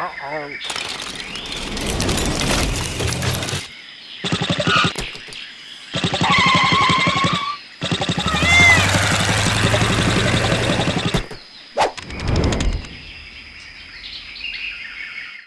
Uh-oh.